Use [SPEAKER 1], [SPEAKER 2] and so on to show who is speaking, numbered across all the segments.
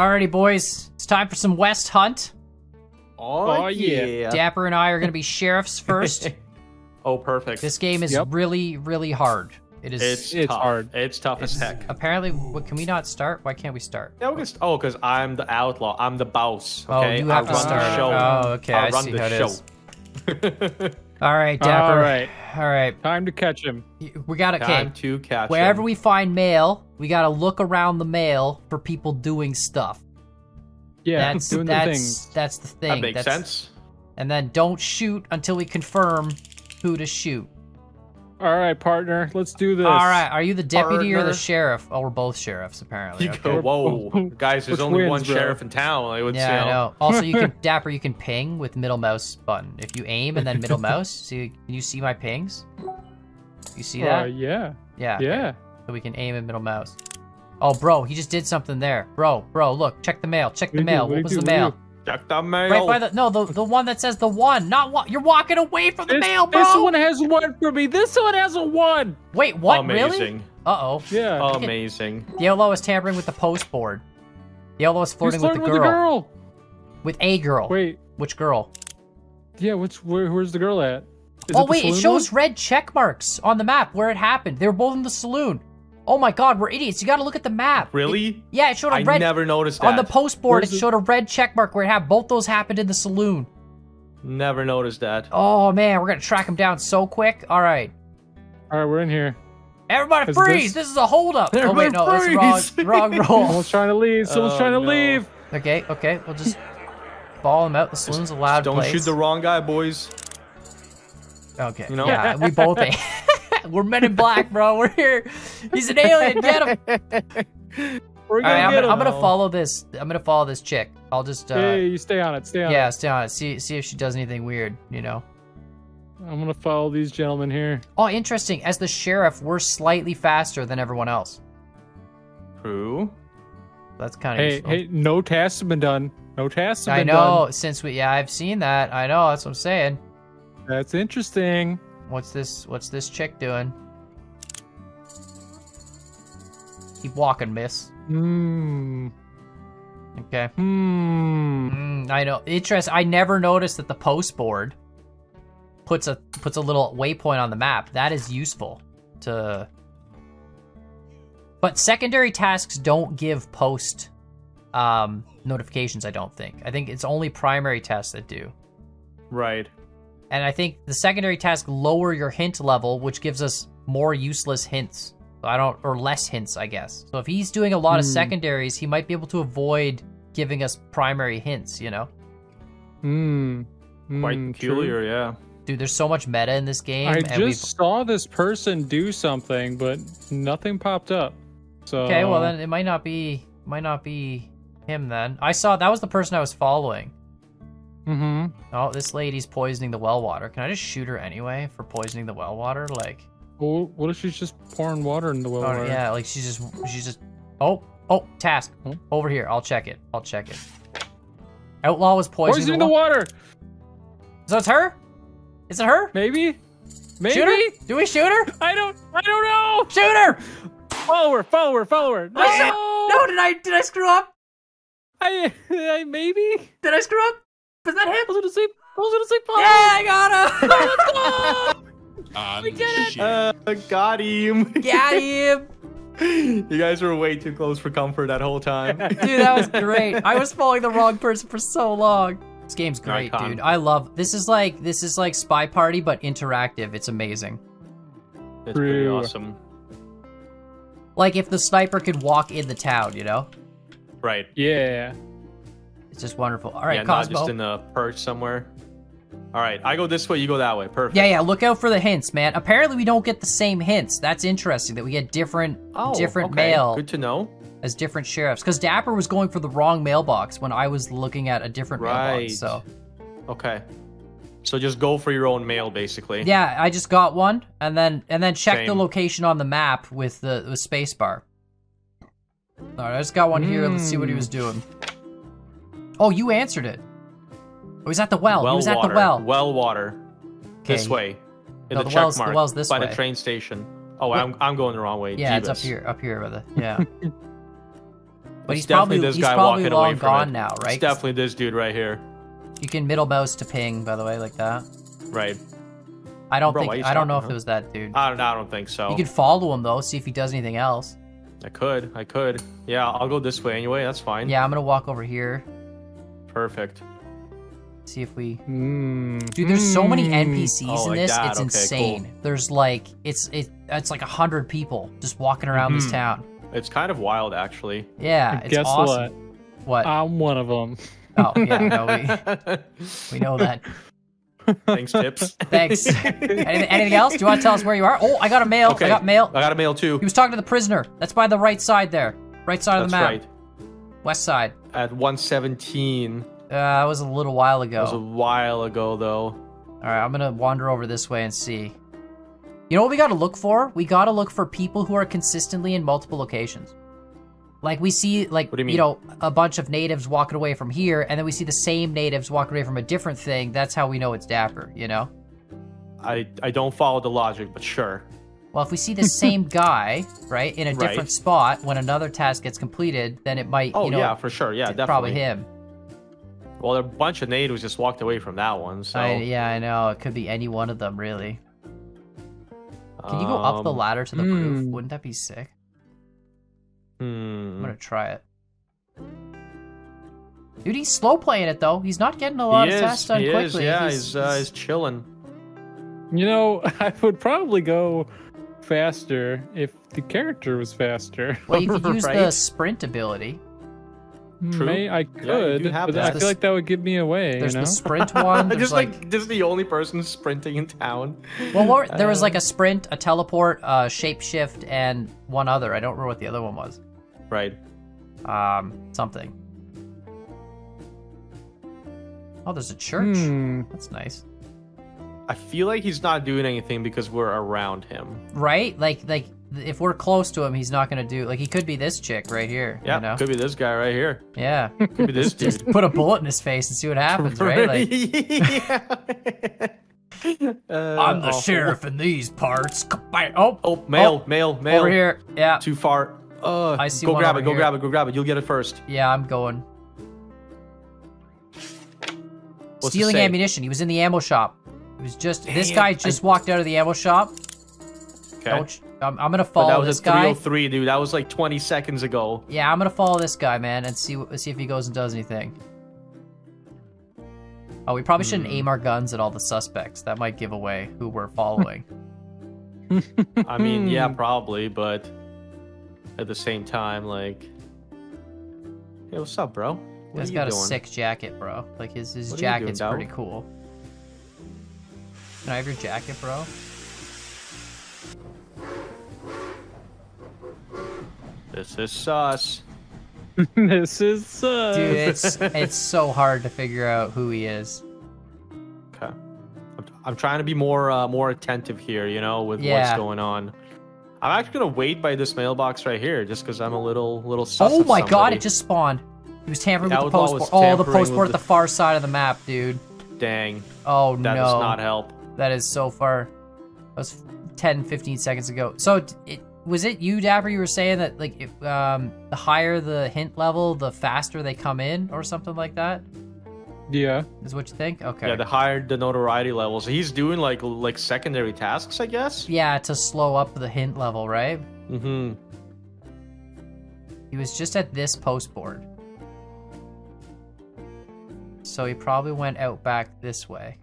[SPEAKER 1] Alrighty, boys. It's time for some West Hunt.
[SPEAKER 2] Oh, oh yeah.
[SPEAKER 1] Dapper and I are going to be sheriffs first.
[SPEAKER 2] oh, perfect.
[SPEAKER 1] this game is
[SPEAKER 3] Yep.
[SPEAKER 1] really, really hard. It is.
[SPEAKER 2] it's,
[SPEAKER 3] It's
[SPEAKER 2] tough.
[SPEAKER 3] hard.
[SPEAKER 2] It's tough as heck.
[SPEAKER 1] apparently, what, can we not start? Why can't we start?
[SPEAKER 2] Yeah, we can st- oh, because I'm the outlaw. I'm the boss.
[SPEAKER 1] Oh,
[SPEAKER 2] Okay,
[SPEAKER 1] you have
[SPEAKER 2] I
[SPEAKER 1] to
[SPEAKER 2] run
[SPEAKER 1] start.
[SPEAKER 2] the show.
[SPEAKER 1] Oh, okay,
[SPEAKER 2] I,
[SPEAKER 1] I
[SPEAKER 2] run
[SPEAKER 1] see
[SPEAKER 2] the
[SPEAKER 1] how it
[SPEAKER 2] show.
[SPEAKER 1] is. All right, Dapper.
[SPEAKER 3] All right.
[SPEAKER 1] All right.
[SPEAKER 3] Time to catch him.
[SPEAKER 1] We got to. Okay.
[SPEAKER 2] Time to catch
[SPEAKER 1] Wherever
[SPEAKER 2] him.
[SPEAKER 1] we find mail, we got to look around the mail for people doing stuff.
[SPEAKER 3] Yeah,
[SPEAKER 1] that's
[SPEAKER 3] doing
[SPEAKER 1] that's
[SPEAKER 3] the things.
[SPEAKER 1] that's the thing.
[SPEAKER 2] that makes
[SPEAKER 1] That's-
[SPEAKER 2] sense.
[SPEAKER 1] And then don't shoot until we confirm who to shoot.
[SPEAKER 3] All right, partner. Let's do this.
[SPEAKER 1] All right, are you the deputy or the sheriff? Oh, we're both sheriffs apparently.
[SPEAKER 2] You
[SPEAKER 1] okay.
[SPEAKER 2] go, whoa, guys! There's
[SPEAKER 3] Which
[SPEAKER 2] only
[SPEAKER 3] wins,
[SPEAKER 2] one
[SPEAKER 3] bro?
[SPEAKER 2] sheriff in town. I would
[SPEAKER 1] Yeah,
[SPEAKER 2] say.
[SPEAKER 1] I know. Also, you can Dapper. You can ping with middle mouse button. If you aim and then middle mouse, see, can you see my pings? You see
[SPEAKER 3] Uh,
[SPEAKER 1] that?
[SPEAKER 3] yeah.
[SPEAKER 1] Yeah. okay.
[SPEAKER 3] Yeah.
[SPEAKER 1] So we can aim and middle mouse. Oh, bro, he just did something there, bro. Bro, look, check the mail. Check the
[SPEAKER 3] What'd he do?
[SPEAKER 1] mail. What
[SPEAKER 3] What'd
[SPEAKER 1] was
[SPEAKER 3] he
[SPEAKER 1] the
[SPEAKER 3] do? What'd
[SPEAKER 1] mail?
[SPEAKER 3] Do?
[SPEAKER 2] Check the mail.
[SPEAKER 1] Right by the no, the the one that says the one, not what. You're walking away from the
[SPEAKER 3] This,
[SPEAKER 1] mail, bro.
[SPEAKER 3] this one has one for me. This one has a one.
[SPEAKER 1] Wait, what? Really? Uh oh.
[SPEAKER 3] Yeah.
[SPEAKER 2] Amazing.
[SPEAKER 1] The outlaw was tampering with the post board. The outlaw was flirting with the
[SPEAKER 3] flirting
[SPEAKER 1] girl.
[SPEAKER 3] with the girl.
[SPEAKER 1] With a girl.
[SPEAKER 3] Wait.
[SPEAKER 1] Which girl?
[SPEAKER 3] Yeah. Which? Where, where's the girl at? Is
[SPEAKER 1] oh
[SPEAKER 3] the
[SPEAKER 1] wait, it shows
[SPEAKER 3] one?
[SPEAKER 1] red check marks on the map where it happened. They were both in the saloon. Oh my god, we're idiots. You gotta look at the map.
[SPEAKER 2] Really?
[SPEAKER 1] It- yeah, it showed a
[SPEAKER 2] I
[SPEAKER 1] red I
[SPEAKER 2] never noticed that.
[SPEAKER 1] on the post board.
[SPEAKER 3] Where's
[SPEAKER 1] It showed a red check mark where it had both those happened in the saloon.
[SPEAKER 2] Never noticed that.
[SPEAKER 1] Oh man, we're gonna track him down so quick. All right,
[SPEAKER 3] All right, we're in here.
[SPEAKER 1] everybody
[SPEAKER 3] Is
[SPEAKER 1] freeze!
[SPEAKER 3] this-
[SPEAKER 1] This... is a holdup. Oh wait, no,
[SPEAKER 2] Everybody
[SPEAKER 1] that's
[SPEAKER 2] freeze!
[SPEAKER 1] wrong. Wrong roll.
[SPEAKER 3] Someone's trying to leave. Oh, Someone's
[SPEAKER 2] Oh,
[SPEAKER 3] trying to
[SPEAKER 2] no.
[SPEAKER 3] leave.
[SPEAKER 1] okay, okay, we'll just ball him out. The saloon's a loud
[SPEAKER 2] Don't
[SPEAKER 1] place.
[SPEAKER 2] shoot the wrong guy, boys.
[SPEAKER 1] Okay.
[SPEAKER 2] You know?
[SPEAKER 1] Yeah, we both. We're men in black, bro. We're here. He's an alien. Get him.
[SPEAKER 3] We're gonna
[SPEAKER 1] right, I'm
[SPEAKER 3] get
[SPEAKER 1] gonna,
[SPEAKER 3] him.
[SPEAKER 1] I'm gonna follow this. I'm gonna follow this chick. I'll just. Uh,
[SPEAKER 3] hey, you stay on it. Stay on
[SPEAKER 1] yeah,
[SPEAKER 3] it.
[SPEAKER 1] stay on it. See, see if she does anything weird. You know.
[SPEAKER 3] I'm gonna follow these gentlemen here.
[SPEAKER 1] Oh, interesting. As the sheriff, we're slightly faster than everyone else.
[SPEAKER 2] True.
[SPEAKER 1] That's kind of
[SPEAKER 3] Hey,
[SPEAKER 1] useful.
[SPEAKER 3] hey, no tasks have been done. No tasks have
[SPEAKER 1] I
[SPEAKER 3] been
[SPEAKER 1] know.
[SPEAKER 3] done.
[SPEAKER 1] Since we, yeah, I've seen that. I know. That's what I'm saying.
[SPEAKER 3] That's interesting.
[SPEAKER 1] What's this? What's this chick doing? Keep walking, miss.
[SPEAKER 3] Hmm.
[SPEAKER 1] Okay.
[SPEAKER 3] Hmm.
[SPEAKER 1] Mm, I know. Interest. I never noticed that the post board puts a puts a little waypoint on the map. That is useful to. But secondary tasks don't give post um, notifications. I don't think. I think it's only primary tasks that do.
[SPEAKER 2] Right.
[SPEAKER 1] And I think the secondary tasks lower your hint level, which gives us more useless hints. So I don't, or less hints, I guess. So if he's doing a lot of
[SPEAKER 3] Hmm.
[SPEAKER 1] secondaries, he might be able to avoid giving us primary hints. You know.
[SPEAKER 3] Hmm.
[SPEAKER 2] Quite
[SPEAKER 3] Hmm,
[SPEAKER 2] peculiar, yeah.
[SPEAKER 1] Dude, there's so much meta in this game.
[SPEAKER 3] I
[SPEAKER 1] and
[SPEAKER 3] just
[SPEAKER 1] we've...
[SPEAKER 3] saw this person do something, but nothing popped up. So
[SPEAKER 1] Okay, well then it might not be might not be him then. I saw that was the person I was following.
[SPEAKER 3] Mm-hmm.
[SPEAKER 1] Oh, this lady's poisoning the well water. Can I just shoot her anyway for poisoning the well water? Like,
[SPEAKER 3] Well, what if she's just pouring water in the well?
[SPEAKER 1] oh,
[SPEAKER 3] water?
[SPEAKER 1] yeah, like she's just she's just Oh, oh, task
[SPEAKER 3] Hmm?
[SPEAKER 1] over here. I'll check it. I'll check it. Outlaw was poisoning,
[SPEAKER 3] Poisoning
[SPEAKER 1] the,
[SPEAKER 3] the water.
[SPEAKER 1] So it's her? Is it her?
[SPEAKER 3] Maybe. Maybe.
[SPEAKER 1] Shoot her? Do we shoot her?
[SPEAKER 3] I don't. I don't know.
[SPEAKER 1] Shoot her!
[SPEAKER 3] Follow her. Follow her. Follow her. No.
[SPEAKER 1] No, did I did I screw up?
[SPEAKER 3] I, I maybe.
[SPEAKER 1] Did I screw up? Was that him?
[SPEAKER 3] I was gonna say. I was gonna say. Follow.
[SPEAKER 1] Yeah, I got him.
[SPEAKER 4] Ah,
[SPEAKER 1] We did it!
[SPEAKER 2] Uh, got him.
[SPEAKER 1] Got him.
[SPEAKER 2] you guys were way too close for comfort that whole time.
[SPEAKER 1] Dude, that was great. I was following the wrong person for so long. This game's great,
[SPEAKER 2] Icon.
[SPEAKER 1] dude. I love this is like this is like SpyParty but interactive. It's amazing.
[SPEAKER 2] It's pretty awesome.
[SPEAKER 1] Like if the sniper could walk in the town, you know?
[SPEAKER 2] Right.
[SPEAKER 3] Yeah.
[SPEAKER 1] It's just wonderful. All right,
[SPEAKER 2] yeah, not
[SPEAKER 1] Cosmo.
[SPEAKER 2] just in a perch somewhere. All right, I go this way, you go that way. Perfect.
[SPEAKER 1] yeah, yeah, look out for the hints, man. Apparently we don't get the same hints. That's interesting that we get different
[SPEAKER 2] Oh,
[SPEAKER 1] different
[SPEAKER 2] okay.
[SPEAKER 1] mail
[SPEAKER 2] Good to know.
[SPEAKER 1] as different sheriffs. Because Dapper was going for the wrong mailbox when I was looking at a different
[SPEAKER 2] Right.
[SPEAKER 1] mailbox. So
[SPEAKER 2] Okay. So just go for your own mail, basically.
[SPEAKER 1] Yeah, I just got one, and then and then check the location on the map with the, the space bar. All right, I just got one here. Let's see what he was
[SPEAKER 2] Hmm.
[SPEAKER 1] doing. Oh, you answered it. Oh, he was at the well.
[SPEAKER 2] Well
[SPEAKER 1] he was at
[SPEAKER 2] water.
[SPEAKER 1] the well.
[SPEAKER 2] Well water. This way. In
[SPEAKER 1] No,
[SPEAKER 2] the,
[SPEAKER 1] the
[SPEAKER 2] check
[SPEAKER 1] well's- the
[SPEAKER 2] mark.
[SPEAKER 1] well's this
[SPEAKER 2] by
[SPEAKER 1] way.
[SPEAKER 2] the train station. Oh. I'm I'm going the wrong way.
[SPEAKER 1] Yeah, it's up here, up here it. Yeah. But
[SPEAKER 2] It's
[SPEAKER 1] he's probably
[SPEAKER 2] definitely this
[SPEAKER 1] he's
[SPEAKER 2] guy
[SPEAKER 1] probably
[SPEAKER 2] walking away
[SPEAKER 1] long
[SPEAKER 2] from
[SPEAKER 1] gone
[SPEAKER 2] it.
[SPEAKER 1] now,
[SPEAKER 2] It's
[SPEAKER 1] right? 'Cause
[SPEAKER 2] definitely this dude right here.
[SPEAKER 1] You can middle mouse to ping, by the way, like that.
[SPEAKER 2] Right.
[SPEAKER 1] I don't
[SPEAKER 2] Bro,
[SPEAKER 1] think I don't know if it was that dude.
[SPEAKER 2] I don't. I don't think so.
[SPEAKER 1] You could follow him though, see if he does anything else.
[SPEAKER 2] I could. I could. Yeah, I'll go this way anyway. That's fine.
[SPEAKER 1] Yeah, I'm gonna walk over here,
[SPEAKER 2] Perfect.
[SPEAKER 1] see if we.
[SPEAKER 3] Mm,
[SPEAKER 1] Dude, there's so many
[SPEAKER 3] mm.
[SPEAKER 1] NPCs
[SPEAKER 2] Oh,
[SPEAKER 1] in this.
[SPEAKER 2] that.
[SPEAKER 1] It's
[SPEAKER 2] Okay,
[SPEAKER 1] insane.
[SPEAKER 2] cool.
[SPEAKER 1] There's like it's it it's like a hundred people just walking around this
[SPEAKER 2] Mhm.
[SPEAKER 1] town.
[SPEAKER 2] It's kind of wild, actually.
[SPEAKER 1] Yeah, it's
[SPEAKER 3] Guess
[SPEAKER 1] awesome.
[SPEAKER 3] what?
[SPEAKER 1] What?
[SPEAKER 3] I'm one of them.
[SPEAKER 1] oh yeah, no, we we know that.
[SPEAKER 2] Thanks, tips.
[SPEAKER 1] Thanks. anything, anything else? Do you want to tell us where you are? Oh, I got a mail.
[SPEAKER 2] Okay.
[SPEAKER 1] I got mail.
[SPEAKER 2] I got a mail too.
[SPEAKER 1] He was talking to the prisoner. That's by the right side there. Right side of the map.
[SPEAKER 2] right.
[SPEAKER 1] West side.
[SPEAKER 2] At 117.
[SPEAKER 1] Uh, that was a little while ago.
[SPEAKER 2] That was a while ago, though.
[SPEAKER 1] All right, I'm gonna wander over this way and see. You know what we gotta look for? We gotta look for people who are consistently in multiple locations. Like we see, like
[SPEAKER 2] What do you mean?
[SPEAKER 1] know, a bunch of natives walking away from here, and then we see the same natives walking away from a different thing. That's how we know it's Dapper. You know.
[SPEAKER 2] I I don't follow the logic, but sure.
[SPEAKER 1] Well, if we see the same guy, right, in a
[SPEAKER 2] Right.
[SPEAKER 1] different spot when another task gets completed, then it might,
[SPEAKER 2] Oh
[SPEAKER 1] you know,
[SPEAKER 2] yeah, for sure. Yeah, definitely.
[SPEAKER 1] probably him.
[SPEAKER 2] Well, a bunch of natives just walked away from that one. So
[SPEAKER 1] I, yeah, I know. It could be any one of them, really. Can you go up the
[SPEAKER 2] um,
[SPEAKER 1] ladder to the roof?
[SPEAKER 3] hmm.
[SPEAKER 1] Wouldn't that be sick?
[SPEAKER 2] Hmm.
[SPEAKER 1] I'm gonna try it. Dude, he's slow playing it though. He's not getting a lot
[SPEAKER 2] he
[SPEAKER 1] of
[SPEAKER 2] is.
[SPEAKER 1] tasks done
[SPEAKER 2] he
[SPEAKER 1] quickly.
[SPEAKER 2] is. Yeah, he's, uh, he's chilling.
[SPEAKER 3] You know, I would probably go faster if the character was faster.
[SPEAKER 1] well, you could use the sprint ability.
[SPEAKER 2] True.
[SPEAKER 3] May I could,
[SPEAKER 2] do have
[SPEAKER 3] but. I feel like that would give me away.
[SPEAKER 1] There's
[SPEAKER 3] you know?
[SPEAKER 1] the sprint one. There's
[SPEAKER 2] just
[SPEAKER 1] like,
[SPEAKER 2] like, just the only person sprinting in town.
[SPEAKER 1] well, what, there was
[SPEAKER 2] Uh,
[SPEAKER 1] like a sprint, a teleport, a shapeshift, and one other. I don't remember what the other one was.
[SPEAKER 2] Right.
[SPEAKER 1] Um, something. Oh, there's a church.
[SPEAKER 3] Hmm.
[SPEAKER 1] That's nice.
[SPEAKER 2] I feel like he's not doing anything because we're around him.
[SPEAKER 1] Right? Like, like if we're close to him, he's not gonna do. Like, he could be this chick right here.
[SPEAKER 2] Yeah,
[SPEAKER 1] You know?
[SPEAKER 2] could be this guy right here.
[SPEAKER 1] Yeah.
[SPEAKER 2] Could be this dude.
[SPEAKER 1] Just Put a bullet in his face and see what happens, right? Like,
[SPEAKER 2] Yeah. Uh,
[SPEAKER 1] I'm the
[SPEAKER 2] awful.
[SPEAKER 1] sheriff in these parts. Oh,
[SPEAKER 2] Oh, mail, mail, mail.
[SPEAKER 1] over here. Yeah,
[SPEAKER 2] Too far. Uh,
[SPEAKER 1] I see
[SPEAKER 2] Go grab it. Go
[SPEAKER 1] here.
[SPEAKER 2] grab it. Go grab it. You'll get it first.
[SPEAKER 1] yeah, I'm going.
[SPEAKER 2] What's
[SPEAKER 1] Stealing ammunition. He was in the ammo shop. He was just. this guy just walked out of the ammo shop.
[SPEAKER 2] Okay.
[SPEAKER 1] Don't. I'm, I'm gonna follow
[SPEAKER 2] But
[SPEAKER 1] follow
[SPEAKER 2] that was
[SPEAKER 1] this
[SPEAKER 2] a
[SPEAKER 1] guy.
[SPEAKER 2] 303, dude. That was like 20 seconds ago.
[SPEAKER 1] Yeah, I'm gonna follow this guy, man, and see wh- see if he goes and does anything. Oh, we probably shouldn't
[SPEAKER 2] Hmm.
[SPEAKER 1] aim our guns at all the suspects. That might give away who we're following.
[SPEAKER 2] I mean, yeah,
[SPEAKER 1] Hmm.
[SPEAKER 2] probably, but at the same time, like, hey, what's up, bro? What
[SPEAKER 1] He's
[SPEAKER 2] are
[SPEAKER 1] got
[SPEAKER 2] you
[SPEAKER 1] a sick jacket, bro. Like his his
[SPEAKER 2] What are you doing,
[SPEAKER 1] jacket's pretty cool. Can I have your jacket, bro?
[SPEAKER 2] This is sus.
[SPEAKER 3] this is uh,
[SPEAKER 1] Dude, it's it's so hard to figure out who he is.
[SPEAKER 2] Okay. I'm, I'm trying to be more uh, more attentive here, you know, with what's going on. I'm actually gonna wait by this mailbox right here, just because I'm a little little sus.
[SPEAKER 1] Oh
[SPEAKER 2] of
[SPEAKER 1] my god, it just spawned. He was tampering
[SPEAKER 2] The
[SPEAKER 1] with the
[SPEAKER 2] outlaw
[SPEAKER 1] post. Oh, the
[SPEAKER 2] postboard
[SPEAKER 1] post board at the far side of the map, dude.
[SPEAKER 2] dang.
[SPEAKER 1] Oh
[SPEAKER 2] That
[SPEAKER 1] no.
[SPEAKER 2] That does not help.
[SPEAKER 1] That is so far. That was 10, 15 seconds ago. So, it, was it you, Dapper? You were saying that like if, um, the higher the hint level, the faster they come in, or something like that.
[SPEAKER 3] yeah.
[SPEAKER 1] Is what you think? Okay.
[SPEAKER 2] Yeah, the higher the notoriety level. So he's doing like like secondary tasks, I guess.
[SPEAKER 1] Yeah, to slow up the hint level, right?
[SPEAKER 2] Mm-hmm.
[SPEAKER 1] He was just at this post board. So he probably went out back this way.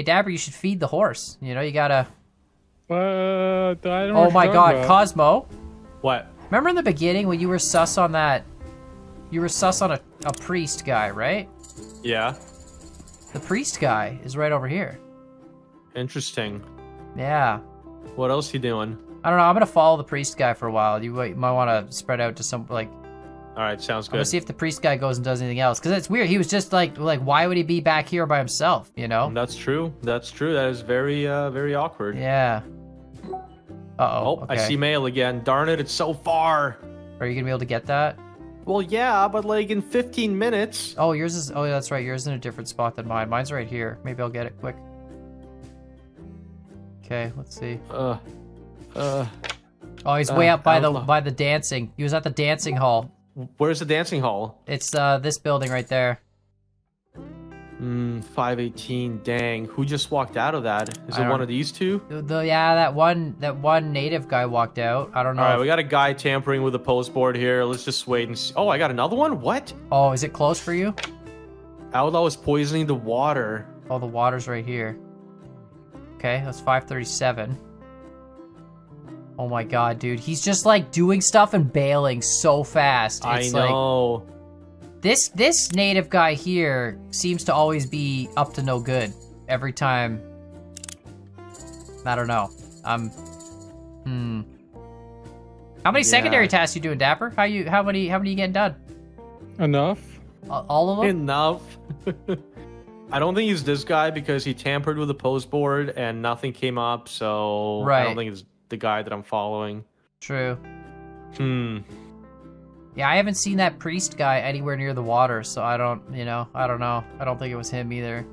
[SPEAKER 1] Hey Dapper, you should feed the horse. You know, you gotta.
[SPEAKER 3] Uh, I don't
[SPEAKER 1] Oh my god,
[SPEAKER 3] about.
[SPEAKER 1] Cosmo.
[SPEAKER 2] What?
[SPEAKER 1] Remember in the beginning when you were sus on that? You were sus on a, a priest guy, right?
[SPEAKER 2] Yeah.
[SPEAKER 1] The priest guy is right over here.
[SPEAKER 2] Interesting.
[SPEAKER 1] Yeah.
[SPEAKER 2] What else he doing?
[SPEAKER 1] I don't know. I'm gonna follow the priest guy for a while. You might, might want to spread out to some like.
[SPEAKER 2] All right, sounds
[SPEAKER 1] I'm gonna see if the priest guy goes and does anything else. Cause it's weird. He was just like, like, why would he be back here by himself? You know?
[SPEAKER 2] That's true. That's true. That is very uh very awkward.
[SPEAKER 1] Yeah. Uh
[SPEAKER 2] Oh,
[SPEAKER 1] oh.
[SPEAKER 2] I see mail again. Darn it, it's so far.
[SPEAKER 1] Are you gonna be able to get that?
[SPEAKER 2] Well, yeah, but like in 15 minutes.
[SPEAKER 1] Oh, yours is. Oh, yeah, that's right. Yours is in a different spot than mine. Mine's right here. Maybe I'll get it quick. Okay, let's see.
[SPEAKER 2] Uh, uh,
[SPEAKER 1] Oh, he's way
[SPEAKER 2] Uh,
[SPEAKER 1] up by the
[SPEAKER 2] outlaw.
[SPEAKER 1] by the dancing. He was at the dancing hall.
[SPEAKER 2] Where's the dancing hall?
[SPEAKER 1] It's uh this building right there.
[SPEAKER 2] Mm, 518. Dang. Who just walked out of that? Is
[SPEAKER 1] I
[SPEAKER 2] it one of these two?
[SPEAKER 1] The, the- yeah, that one that one native guy walked out. I don't know.
[SPEAKER 2] All right,
[SPEAKER 1] if-
[SPEAKER 2] we got a guy tampering with a post board here. Let's just wait and see. Oh, I got another one? What?
[SPEAKER 1] oh, is it close for you?
[SPEAKER 2] Outlaw is poisoning the water.
[SPEAKER 1] Oh, the water's right here. Okay, that's 537. Oh my god, dude. He's just like doing stuff and bailing so fast.
[SPEAKER 2] I
[SPEAKER 1] It's like
[SPEAKER 2] know.
[SPEAKER 1] this this native guy here seems to always be up to no good every time. I don't know. I'm hmm. How many
[SPEAKER 2] Yeah.
[SPEAKER 1] secondary tasks you doing, Dapper? How you how many how many you getting done?
[SPEAKER 3] Enough.
[SPEAKER 1] All of them?
[SPEAKER 2] Enough. I don't think he's this guy because he tampered with the post board and nothing came up, so I don't think it's the guy that I'm following.
[SPEAKER 1] True.
[SPEAKER 2] Hmm.
[SPEAKER 1] Yeah, I haven't seen that priest guy anywhere near the water, so I don't, you know, I don't know. I don't think it was him either.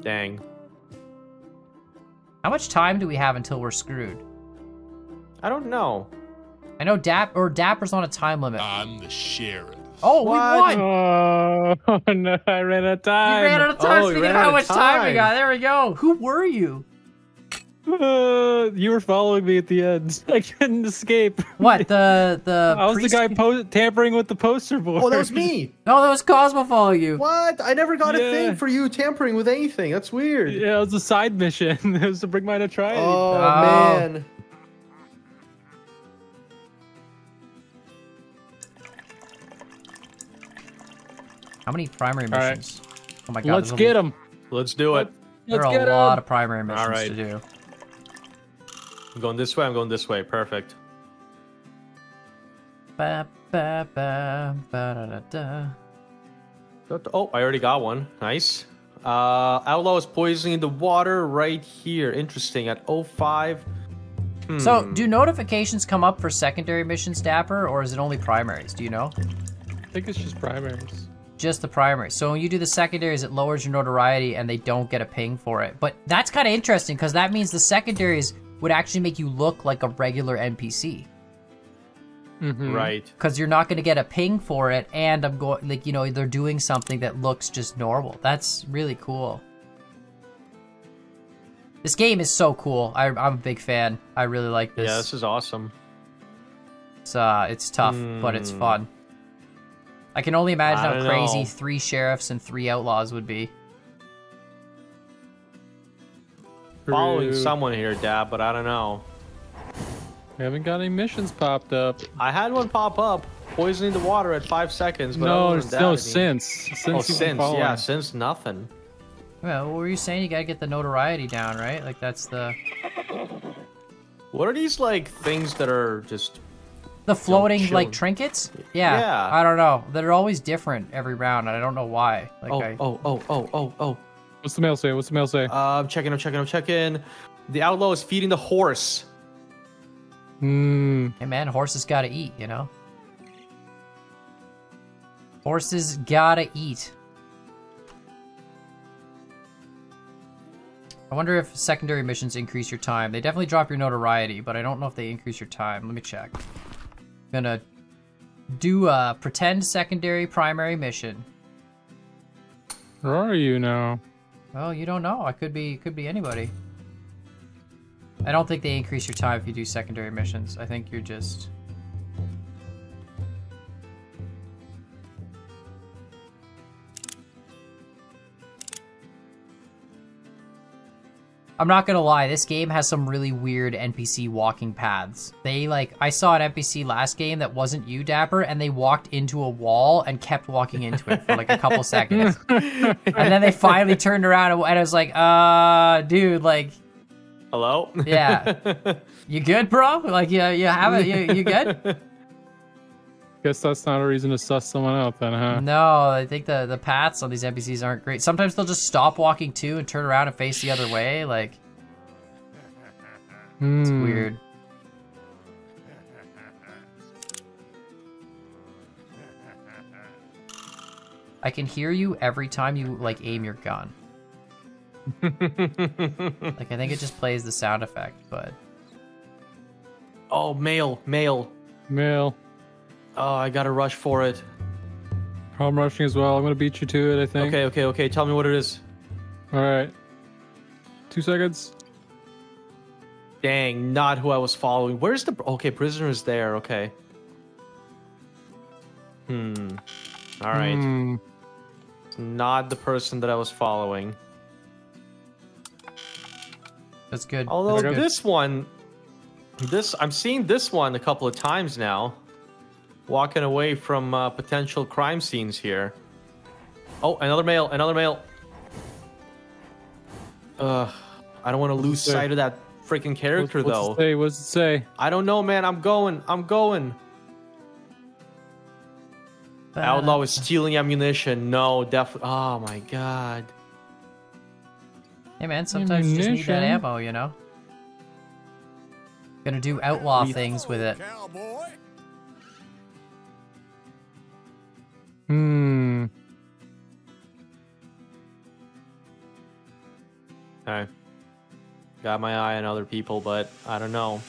[SPEAKER 2] Dang.
[SPEAKER 1] How much time do we have until we're screwed?
[SPEAKER 2] I don't know.
[SPEAKER 1] I know Dap or Dapper's on a time limit.
[SPEAKER 4] I'm the sheriff.
[SPEAKER 1] oh,
[SPEAKER 2] what?
[SPEAKER 1] we won!
[SPEAKER 3] Oh, no, I ran out of time.
[SPEAKER 1] You ran out of time.
[SPEAKER 2] Oh, you
[SPEAKER 1] Speaking of how much
[SPEAKER 2] of
[SPEAKER 1] time. we got, there we go. Who were you?
[SPEAKER 3] Uh, you were following me at the end. I couldn't escape.
[SPEAKER 1] What the the?
[SPEAKER 3] I was the guy po- tampering with the poster board.
[SPEAKER 2] Oh, that was me.
[SPEAKER 1] No, that was Cosmo following you.
[SPEAKER 2] What? I never got a thing for you tampering with anything. That's weird.
[SPEAKER 3] Yeah, it was a side mission. it was to bring my notoriety.
[SPEAKER 2] Oh,
[SPEAKER 1] Oh.
[SPEAKER 2] man.
[SPEAKER 1] How many primary
[SPEAKER 3] All right.
[SPEAKER 1] missions? Oh my god!
[SPEAKER 3] Let's get them.
[SPEAKER 2] Let's do it.
[SPEAKER 1] There
[SPEAKER 3] Let's
[SPEAKER 1] are
[SPEAKER 3] get
[SPEAKER 1] a lot
[SPEAKER 3] him.
[SPEAKER 1] of primary missions
[SPEAKER 2] right.
[SPEAKER 1] to do.
[SPEAKER 2] I'm going this way. I'm going this way. Perfect.
[SPEAKER 1] Ba, ba, ba, ba, da, da, da.
[SPEAKER 2] Oh, I already got one. Nice. Uh, Outlaw is poisoning the water right here. Interesting. At 05.
[SPEAKER 1] So,
[SPEAKER 2] Hmm.
[SPEAKER 1] do notifications come up for secondary missions, Dapper, or is it only primaries? Do you know?
[SPEAKER 3] I think it's just primaries.
[SPEAKER 1] Just the primaries. So when you do the secondaries, it lowers your notoriety, and they don't get a ping for it. But that's kind of interesting because that means the secondaries would actually make you look like a regular NPC
[SPEAKER 3] Mhm.
[SPEAKER 2] Right.
[SPEAKER 1] because you're not going to get a ping for it, and I'm going like you know they're doing something that looks just normal. That's really cool. This game is so cool. I, I'm a big fan. I really like this.
[SPEAKER 2] Yeah, this is awesome.
[SPEAKER 1] It's uh, it's tough, but it's
[SPEAKER 2] Hmm.
[SPEAKER 1] fun. I can only imagine
[SPEAKER 2] I
[SPEAKER 1] how crazy
[SPEAKER 2] know.
[SPEAKER 1] three sheriffs and three outlaws would be.
[SPEAKER 2] Following someone here, Dap, but I don't know.
[SPEAKER 3] We haven't got any missions popped up.
[SPEAKER 2] I had one pop up, poisoning the water at five seconds. But
[SPEAKER 3] no,
[SPEAKER 2] other
[SPEAKER 3] there's no
[SPEAKER 2] I mean-
[SPEAKER 3] since. Since
[SPEAKER 2] Oh, since
[SPEAKER 3] following.
[SPEAKER 2] yeah, since nothing.
[SPEAKER 1] Well, what were you saying? You gotta get the notoriety down, right? Like that's the
[SPEAKER 2] What are these like things that are just?
[SPEAKER 1] the floating
[SPEAKER 2] chill.
[SPEAKER 1] like trinkets. Yeah,
[SPEAKER 2] Yeah.
[SPEAKER 1] I don't know. They're always different every round, and I don't know why. Like
[SPEAKER 2] Oh,
[SPEAKER 1] I,
[SPEAKER 2] oh, oh, oh, oh, oh.
[SPEAKER 3] What's the mail say? What's the mail say?
[SPEAKER 2] Uh, I'm checking. I'm checking. I'm checking. The outlaw is feeding the horse.
[SPEAKER 3] Hmm.
[SPEAKER 1] hey man, horses gotta eat, you know. Horses gotta eat. I wonder if secondary missions increase your time. They definitely drop your notoriety, but I don't know if they increase your time. Let me check. I'm gonna do a pretend secondary primary mission.
[SPEAKER 3] Where are you now?
[SPEAKER 1] Well, you don't know. I could be could be anybody. I don't think they increase your time if you do secondary missions. I think you're just I'm not gonna lie, this game has some really weird NPC walking paths. They like I saw an NPC last game that wasn't you, Dapper, and they walked into a wall and kept walking into it for like a couple seconds. and then they finally turned around and, and I was like, uh, dude, like,
[SPEAKER 2] Hello.
[SPEAKER 1] Yeah. you good, bro? Like, you, you have it? You, you good?
[SPEAKER 3] Guess that's not a reason to suss someone out then, huh?
[SPEAKER 1] No, I think the, the paths on these NPCs aren't great. Sometimes they'll just stop walking too and turn around and face the other way. Like, it's
[SPEAKER 3] Hmm.
[SPEAKER 1] weird. I can hear you every time you, like, aim your gun. Like, I think it just plays the sound effect, but...
[SPEAKER 2] oh, mail, male.
[SPEAKER 3] Mail.
[SPEAKER 2] Oh, I gotta rush for it.
[SPEAKER 3] I'm rushing as well. I'm gonna beat you to it. I think.
[SPEAKER 2] Okay, okay, okay. Tell me what it is.
[SPEAKER 3] All right. Two seconds.
[SPEAKER 2] Dang, not who I was following. Where's the okay? Prisoner is there. Okay. Hmm. All right.
[SPEAKER 3] Hmm.
[SPEAKER 2] Not the person that I was following.
[SPEAKER 1] That's good.
[SPEAKER 2] Although
[SPEAKER 1] That's good.
[SPEAKER 2] this one, this I'm seeing this one a couple of times now, walking away from uh, potential crime scenes here. Oh, another mail, another mail. Ugh, I don't want to lose sight of that freaking character
[SPEAKER 3] What's
[SPEAKER 2] though.
[SPEAKER 3] it say? What's it say?
[SPEAKER 2] I don't know, man. I'm going. I'm going. Outlaw is stealing ammunition. No, definitely. Oh my god.
[SPEAKER 1] Hey man, sometimes you just need that ammo, you know? Gonna do outlaw
[SPEAKER 2] We-
[SPEAKER 1] things with it.
[SPEAKER 4] Cowboy.
[SPEAKER 3] Hmm.
[SPEAKER 2] Okay. Got my eye on other people, but I don't know.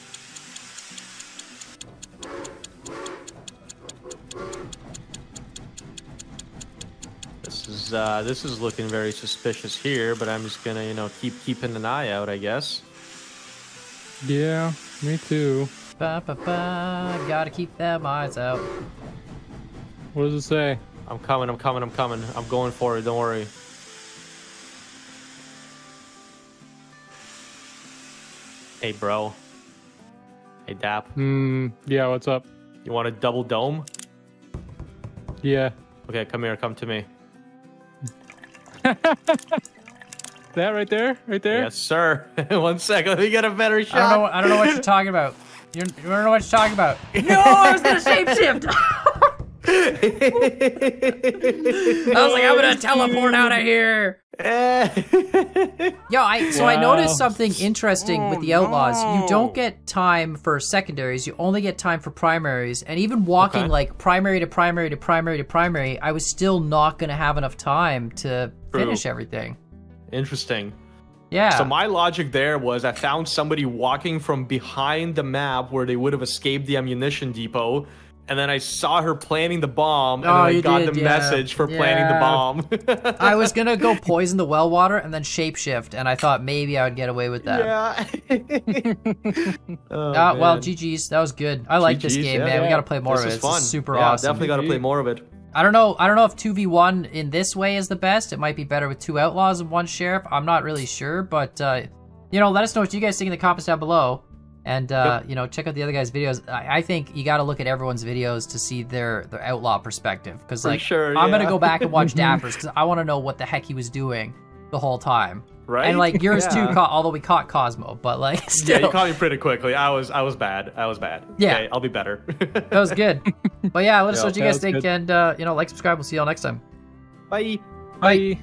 [SPEAKER 2] This is uh, this is looking very suspicious here, but I'm just gonna you know keep keeping an eye out, I guess.
[SPEAKER 3] Yeah. Me too.
[SPEAKER 1] Ba, ba, ba, gotta keep them eyes out.
[SPEAKER 3] What does it say?
[SPEAKER 2] I'm coming, I'm coming, I'm coming. I'm going for it. Don't worry. Hey, bro. Hey, Dap.
[SPEAKER 3] Hmm. Yeah. What's up?
[SPEAKER 2] You want a double dome?
[SPEAKER 3] Yeah.
[SPEAKER 2] Okay, come here. Come to me.
[SPEAKER 3] That right there. Right there.
[SPEAKER 2] Yes, sir. One second. Let me get a better shot.
[SPEAKER 1] I don't know. I don't know what you're talking about. You're, you don't know what you're talking about. No, I was gonna shapeshift. I was like, I'm gonna teleport out of here. Yo, I so I noticed something interesting with the oh, outlaws. You don't get time for secondaries. You only get time for primaries. And even walking
[SPEAKER 2] Okay.
[SPEAKER 1] like primary to primary to primary to primary, I was still not gonna have enough time to
[SPEAKER 2] True.
[SPEAKER 1] finish everything.
[SPEAKER 2] Interesting.
[SPEAKER 1] Yeah.
[SPEAKER 2] So my logic there was I found somebody walking from behind the map where they would have escaped the ammunition depot, and then I saw her planning the bomb, and
[SPEAKER 1] Oh,
[SPEAKER 2] then I got
[SPEAKER 1] did,
[SPEAKER 2] the
[SPEAKER 1] yeah.
[SPEAKER 2] message for planning the bomb.
[SPEAKER 1] I was gonna go poison the well water and then shapeshift, and I thought maybe I would get away with that.
[SPEAKER 2] yeah. oh,
[SPEAKER 1] Uh, well. GG's. That was good. I like this game,
[SPEAKER 2] yeah,
[SPEAKER 1] man. We gotta play more
[SPEAKER 2] this
[SPEAKER 1] of it.
[SPEAKER 2] fun.
[SPEAKER 1] super
[SPEAKER 2] yeah,
[SPEAKER 1] awesome.
[SPEAKER 2] Definitely got to play more of it.
[SPEAKER 1] I don't know. I don't know if two v one in this way is the best. It might be better with two outlaws and one sheriff. I'm not really sure, but uh, you know, let us know what you guys think in the comments down below, and uh, you know, check out the other guys' videos. I, I think you got to look at everyone's videos to see their their outlaw perspective, because like
[SPEAKER 2] sure,
[SPEAKER 1] I'm gonna go back and watch Dapper's because I want to know what the heck he was doing the whole time.
[SPEAKER 2] Right?
[SPEAKER 1] And like yours
[SPEAKER 2] Yeah.
[SPEAKER 1] too, ca- although we caught Cosmo, but like
[SPEAKER 2] Yeah, you caught me pretty quickly. I was I was bad. I was bad.
[SPEAKER 1] Yeah.
[SPEAKER 2] Okay, I'll be better.
[SPEAKER 1] that was good. But yeah, let us
[SPEAKER 2] Yeah,
[SPEAKER 1] know what you guys think,
[SPEAKER 3] good.
[SPEAKER 1] and uh, you know, like, subscribe. We'll see y'all next time.
[SPEAKER 2] Bye.
[SPEAKER 3] Bye.